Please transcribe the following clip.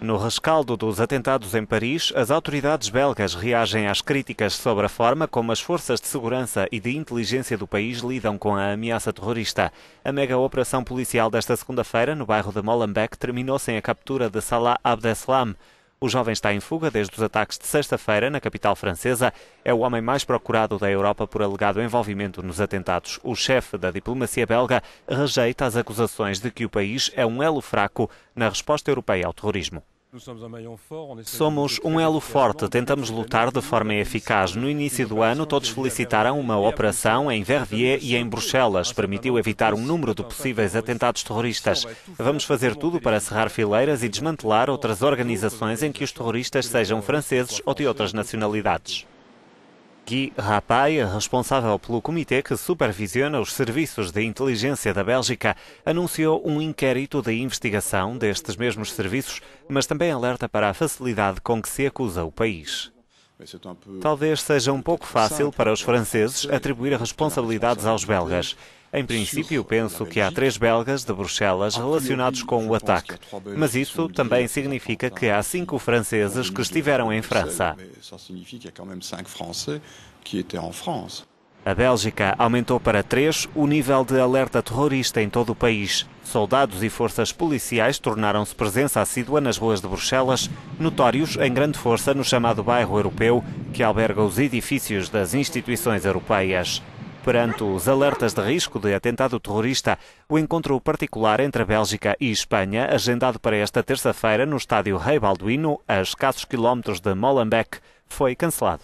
No rescaldo dos atentados em Paris, as autoridades belgas reagem às críticas sobre a forma como as forças de segurança e de inteligência do país lidam com a ameaça terrorista. A mega operação policial desta segunda-feira, no bairro de Molenbeek, terminou sem a captura de Salah Abdeslam. O jovem está em fuga desde os ataques de sexta-feira na capital francesa. É o homem mais procurado da Europa por alegado envolvimento nos atentados. O chefe da diplomacia belga rejeita as acusações de que o país é um elo fraco na resposta europeia ao terrorismo. Somos um elo forte, tentamos lutar de forma eficaz. No início do ano, todos felicitaram uma operação em Verviers e em Bruxelas. Permitiu evitar um número de possíveis atentados terroristas. Vamos fazer tudo para cerrar fileiras e desmantelar outras organizações em que os terroristas sejam franceses ou de outras nacionalidades. Guy Rapay, responsável pelo comitê que supervisiona os serviços de inteligência da Bélgica, anunciou um inquérito de investigação destes mesmos serviços, mas também alerta para a facilidade com que se acusa o país. Talvez seja um pouco fácil para os franceses atribuir responsabilidades aos belgas. Em princípio, penso que há três belgas de Bruxelas relacionados com o ataque, mas isso também significa que há cinco franceses que estiveram em França. A Bélgica aumentou para três o nível de alerta terrorista em todo o país. Soldados e forças policiais tornaram-se presença assídua nas ruas de Bruxelas, notórios em grande força no chamado bairro europeu, que alberga os edifícios das instituições europeias. Perante os alertas de risco de atentado terrorista, o encontro particular entre a Bélgica e Espanha, agendado para esta terça-feira no estádio Rei Balduino, a escassos quilómetros de Molenbeek, foi cancelado.